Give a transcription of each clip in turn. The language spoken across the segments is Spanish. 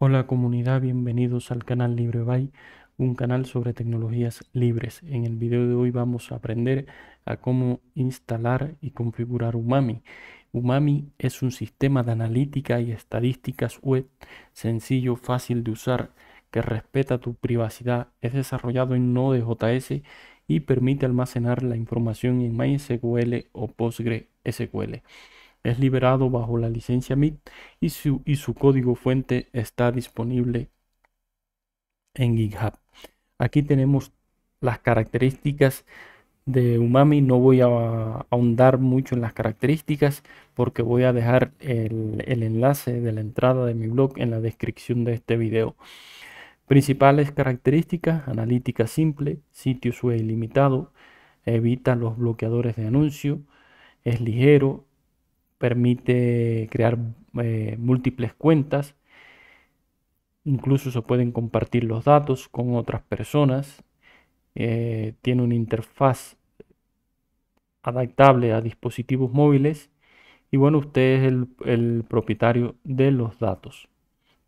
Hola comunidad, bienvenidos al canal LibreBay, un canal sobre tecnologías libres. En el video de hoy vamos a aprender a cómo instalar y configurar Umami. Umami es un sistema de analítica y estadísticas web sencillo, fácil de usar, que respeta tu privacidad. Es desarrollado en Node.js y permite almacenar la información en MySQL o PostgreSQL. Es liberado bajo la licencia MIT y su, y su código fuente está disponible en GitHub. Aquí tenemos las características de Umami. No voy a ahondar mucho en las características porque voy a dejar el, el enlace de la entrada de mi blog en la descripción de este video. Principales características, analítica simple, sitio web ilimitado, evita los bloqueadores de anuncio, es ligero, permite crear eh, múltiples cuentas, incluso se pueden compartir los datos con otras personas, eh, tiene una interfaz adaptable a dispositivos móviles y bueno, usted es el, el propietario de los datos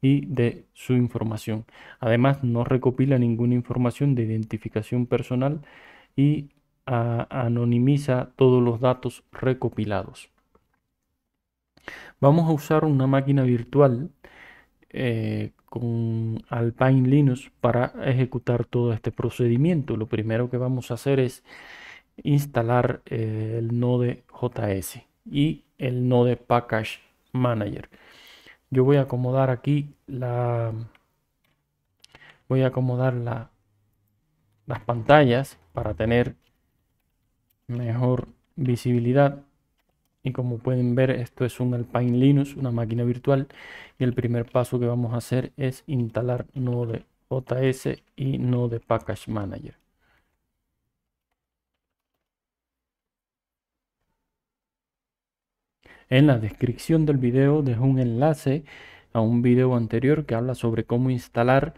y de su información. Además, no recopila ninguna información de identificación personal y anonimiza todos los datos recopilados. Vamos a usar una máquina virtual eh, con Alpine Linux para ejecutar todo este procedimiento. Lo primero que vamos a hacer es instalar eh, el Node JS y el Node Package Manager. Yo voy a acomodar aquí la voy a acomodar la, las pantallas para tener mejor visibilidad y como pueden ver esto es un Alpine Linux, una máquina virtual y el primer paso que vamos a hacer es instalar Node.js y Node Package Manager. En la descripción del video dejo un enlace a un video anterior que habla sobre cómo instalar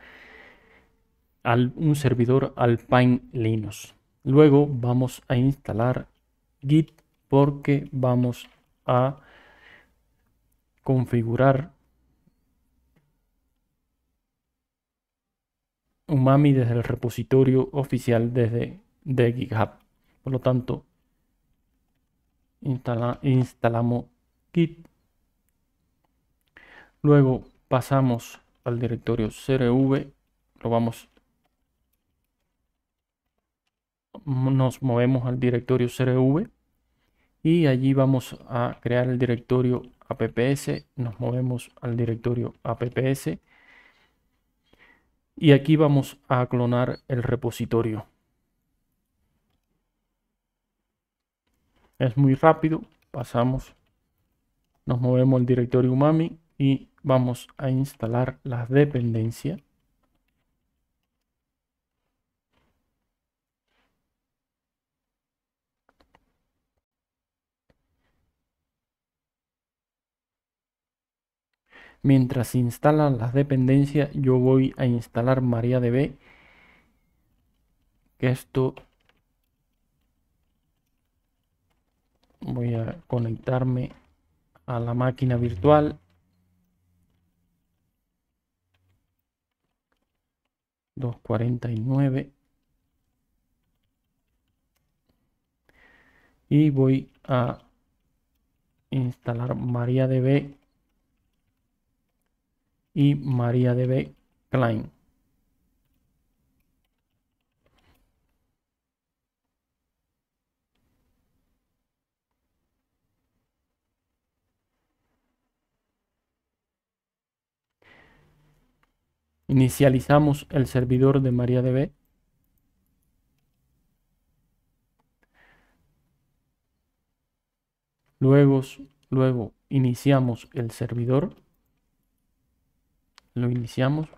un servidor Alpine Linux. Luego vamos a instalar Git porque vamos a configurar Umami desde el repositorio oficial desde de GitHub. Por lo tanto, instalamos Git. Luego pasamos al directorio CRV, lo vamos nos movemos al directorio CRV y allí vamos a crear el directorio apps, nos movemos al directorio apps y aquí vamos a clonar el repositorio. Es muy rápido, pasamos, nos movemos al directorio umami y vamos a instalar las dependencias Mientras se instalan las dependencias, yo voy a instalar MariaDB. Que esto voy a conectarme a la máquina virtual. 249 y voy a instalar MariaDB y María B. Klein. Inicializamos el servidor de MariaDB. Luego, luego iniciamos el servidor lo iniciamos,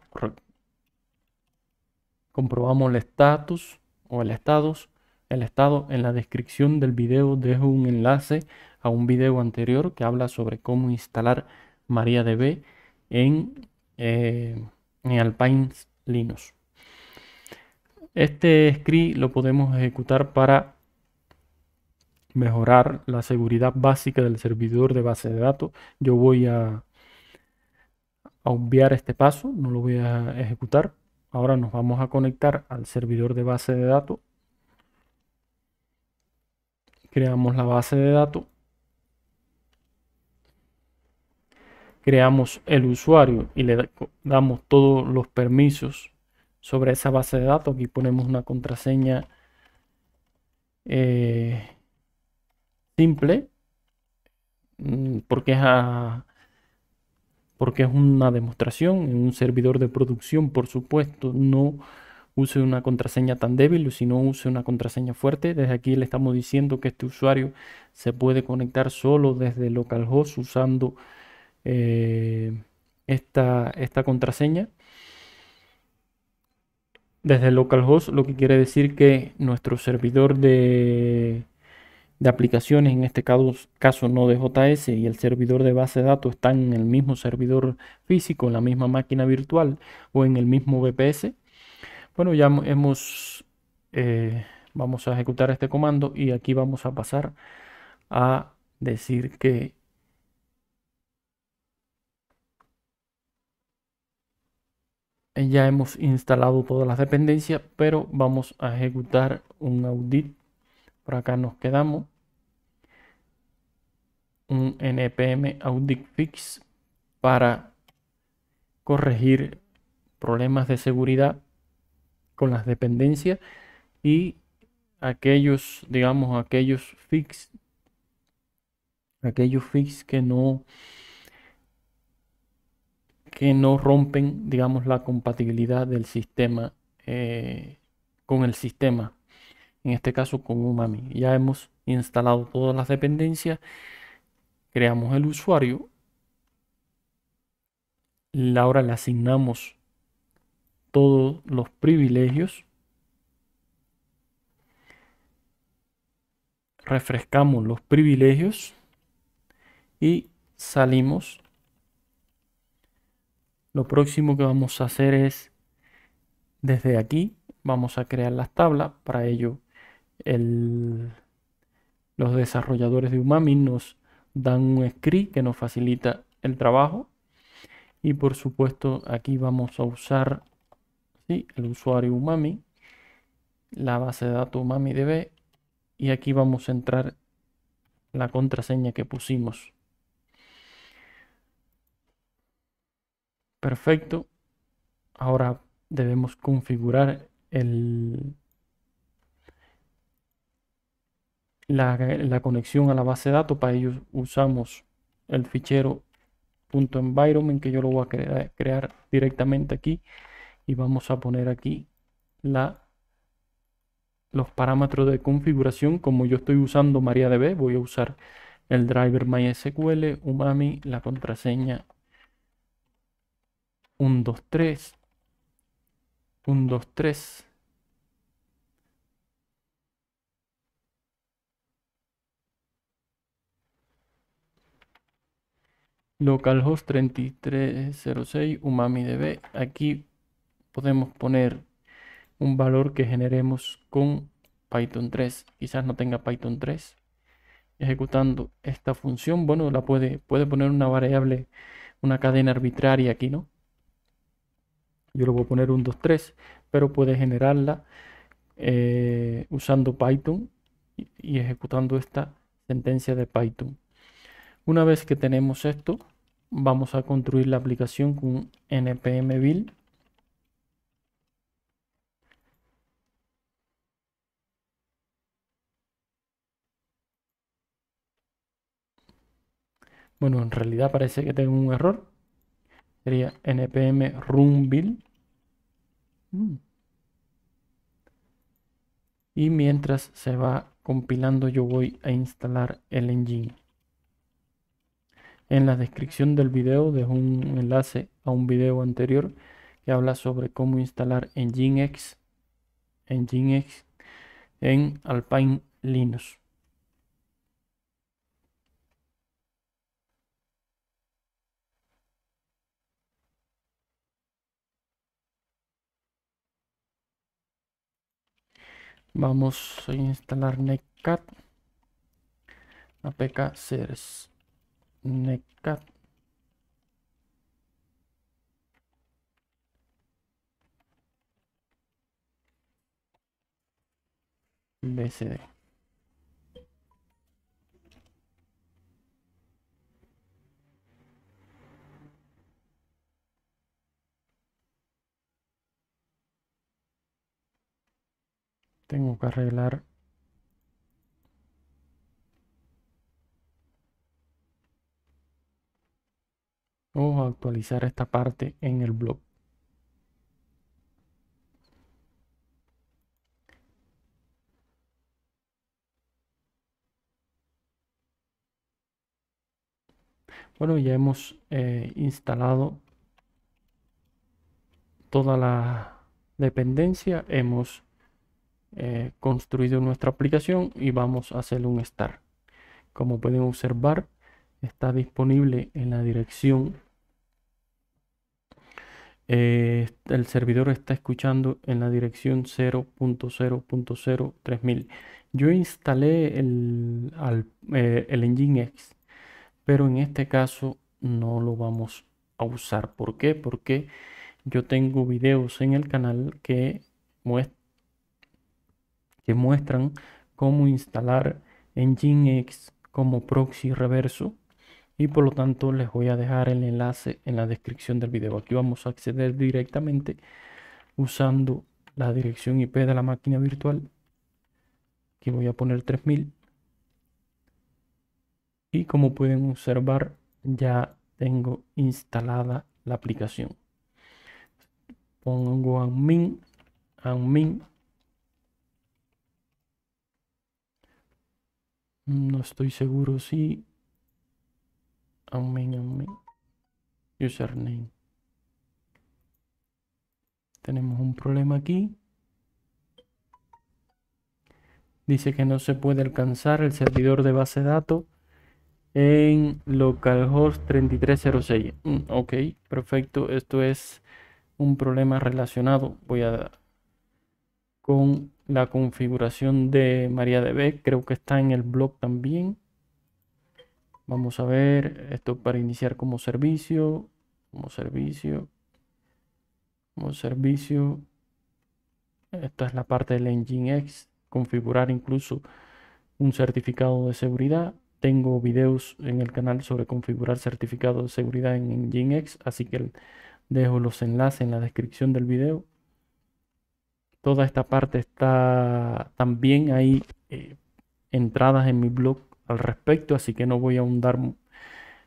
comprobamos el estatus o el estatus, el estado en la descripción del video dejo un enlace a un video anterior que habla sobre cómo instalar MariaDB en, eh, en Alpine Linux. Este script lo podemos ejecutar para mejorar la seguridad básica del servidor de base de datos. Yo voy a a obviar este paso, no lo voy a ejecutar. Ahora nos vamos a conectar al servidor de base de datos. Creamos la base de datos. Creamos el usuario y le damos todos los permisos sobre esa base de datos. Aquí ponemos una contraseña eh, simple mm, porque es a, porque es una demostración en un servidor de producción, por supuesto, no use una contraseña tan débil, sino use una contraseña fuerte. Desde aquí le estamos diciendo que este usuario se puede conectar solo desde localhost usando eh, esta, esta contraseña. Desde localhost lo que quiere decir que nuestro servidor de de aplicaciones, en este caso, caso Node.js y el servidor de base de datos están en el mismo servidor físico, en la misma máquina virtual o en el mismo VPS. Bueno, ya hemos, eh, vamos a ejecutar este comando y aquí vamos a pasar a decir que ya hemos instalado todas las dependencias, pero vamos a ejecutar un audit por acá nos quedamos. Un npm audit fix para corregir problemas de seguridad con las dependencias y aquellos, digamos, aquellos fix, aquellos fix que no que no rompen, digamos, la compatibilidad del sistema eh, con el sistema en este caso con Umami. Ya hemos instalado todas las dependencias, creamos el usuario, ahora le asignamos todos los privilegios, refrescamos los privilegios y salimos. Lo próximo que vamos a hacer es desde aquí vamos a crear las tablas para ello los desarrolladores de Umami nos dan un script que nos facilita el trabajo. Y por supuesto aquí vamos a usar el usuario Umami, la base de datos UmamiDB y aquí vamos a entrar la contraseña que pusimos. Perfecto. Ahora debemos configurar el, la, conexión a la base de datos. Para ello usamos el fichero .environment que yo lo voy a crear directamente aquí y vamos a poner aquí la los parámetros de configuración como yo estoy usando MariaDB voy a usar el driver MySQL, Umami, la contraseña 123 123 localhost 3306 UmamiDB. Aquí podemos poner un valor que generemos con Python 3. Quizás no tenga Python 3. Ejecutando esta función, bueno, la puede, puede poner una variable, una cadena arbitraria aquí, ¿no? Yo lo voy a poner un 2, 3, pero puede generarla eh, usando Python y ejecutando esta sentencia de Python. Una vez que tenemos esto, vamos a construir la aplicación con npm build Bueno, en realidad parece que tengo un error. Sería npm run build. Mm. Y mientras se va compilando yo voy a instalar el engine. En la descripción del video dejo un enlace a un video anterior que habla sobre cómo instalar Nginx, Nginx en Alpine Linux. Vamos a instalar netcat apk series Necat. BCD. Tengo que arreglar actualizar esta parte en el blog. Bueno, ya hemos eh, instalado toda la dependencia, hemos eh, construido nuestra aplicación y vamos a hacer un start. Como pueden observar, está disponible en la dirección eh, el servidor está escuchando en la dirección 0.0.03000. Yo instalé el, eh, el Nginx, pero en este caso no lo vamos a usar. ¿Por qué? Porque yo tengo videos en el canal que, que muestran cómo instalar Nginx como proxy reverso y por lo tanto les voy a dejar el enlace en la descripción del video. Aquí vamos a acceder directamente usando la dirección IP de la máquina virtual. Aquí voy a poner 3000 y como pueden observar ya tengo instalada la aplicación. Pongo admin, admin. No estoy seguro si admin, username. Tenemos un problema aquí. Dice que no se puede alcanzar el servidor de base de datos en localhost 3306. Mm, ok, perfecto. Esto es un problema relacionado. Voy a con la configuración de MariaDB. Creo que está en el blog también. Vamos a ver esto para iniciar como servicio, como servicio, como servicio. Esta es la parte del Nginx, configurar incluso un certificado de seguridad. Tengo videos en el canal sobre configurar certificado de seguridad en Nginx, así que dejo los enlaces en la descripción del video. Toda esta parte está también ahí eh, entradas en mi blog al respecto, así que no voy a ahondar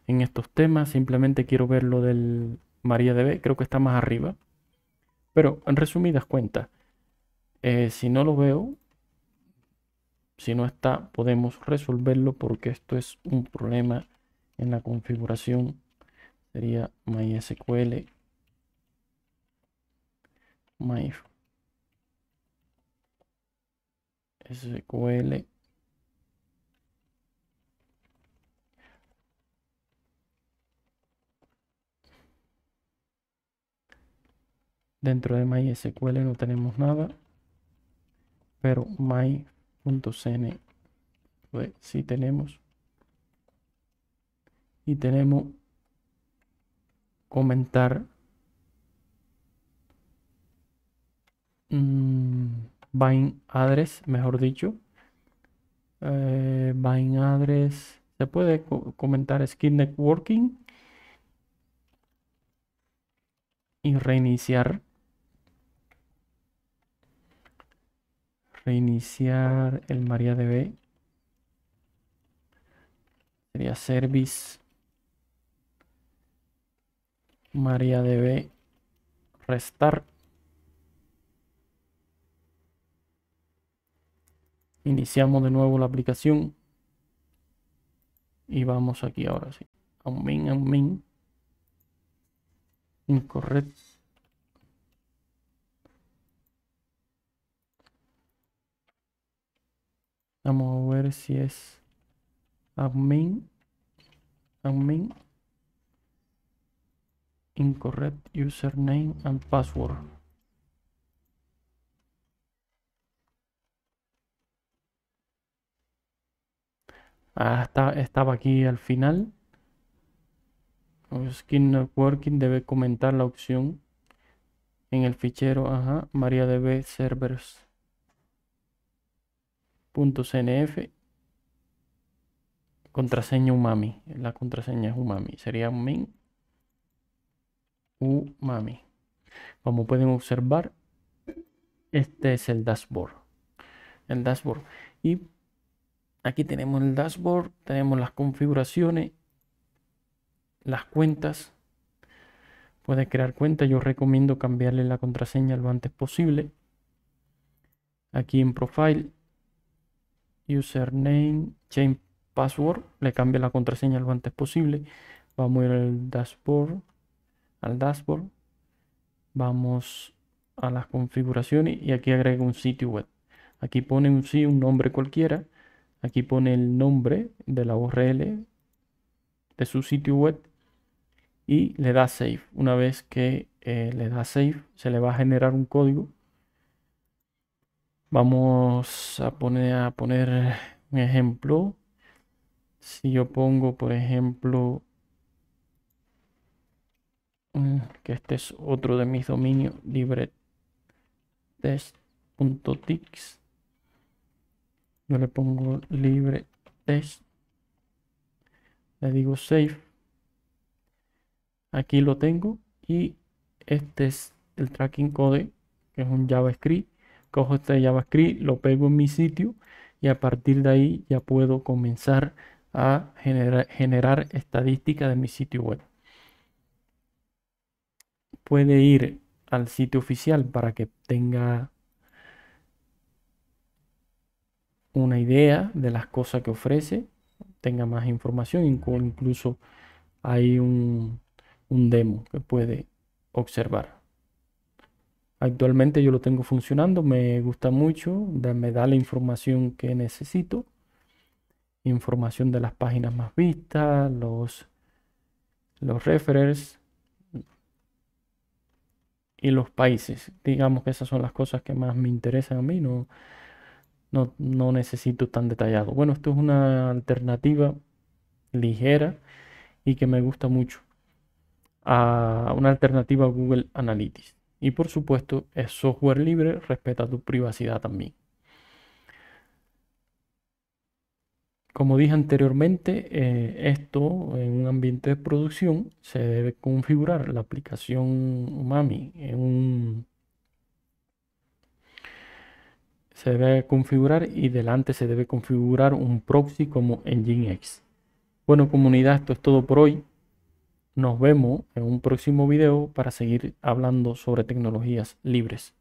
en estos temas, simplemente quiero ver lo del MariaDB, creo que está más arriba. Pero en resumidas cuentas, eh, si no lo veo, si no está, podemos resolverlo porque esto es un problema en la configuración. Sería MySQL, MySQL Dentro de MySQL no tenemos nada, pero my.cn pues, sí tenemos. Y tenemos comentar mmm, bind address, mejor dicho. Eh, bind address, se puede comentar skin networking y reiniciar reiniciar el MariaDB. Sería service MariaDB restart. Iniciamos de nuevo la aplicación. Y vamos aquí ahora sí. Admin, admin. Incorrecto. Vamos a ver si es admin, admin, incorrect username and password. Ah, está, estaba aquí al final. Skin Networking debe comentar la opción en el fichero, ajá, MariaDB servers .cnf contraseña umami. La contraseña es umami. Sería min umami. Como pueden observar, este es el dashboard. El dashboard. Y aquí tenemos el dashboard, tenemos las configuraciones, las cuentas. Puede crear cuenta. Yo recomiendo cambiarle la contraseña lo antes posible. Aquí en profile, username, change password, le cambia la contraseña lo antes posible. Vamos a ir al dashboard, al dashboard. Vamos a las configuraciones y aquí agrega un sitio web. Aquí pone un sí, un nombre cualquiera. Aquí pone el nombre de la URL de su sitio web y le da save. Una vez que eh, le da save, se le va a generar un código. Vamos a poner, a poner un ejemplo. Si yo pongo, por ejemplo, mm, que este es otro de mis dominios, libre test.tix. Yo le pongo libre test. Le digo save. Aquí lo tengo y este es el tracking code que es un JavaScript. Cojo este JavaScript, lo pego en mi sitio y a partir de ahí ya puedo comenzar a generar, generar estadística de mi sitio web. Puede ir al sitio oficial para que tenga una idea de las cosas que ofrece, tenga más información, incluso hay un, un demo que puede observar. Actualmente yo lo tengo funcionando, me gusta mucho, me da la información que necesito, información de las páginas más vistas, los, los referers y los países. Digamos que esas son las cosas que más me interesan a mí, no, no, no necesito tan detallado. Bueno, esto es una alternativa ligera y que me gusta mucho a una alternativa a Google Analytics. Y por supuesto es software libre, respeta tu privacidad también. Como dije anteriormente, eh, esto en un ambiente de producción se debe configurar la aplicación un se debe configurar y delante se debe configurar un proxy como Nginx. Bueno comunidad, esto es todo por hoy. Nos vemos en un próximo video para seguir hablando sobre tecnologías libres.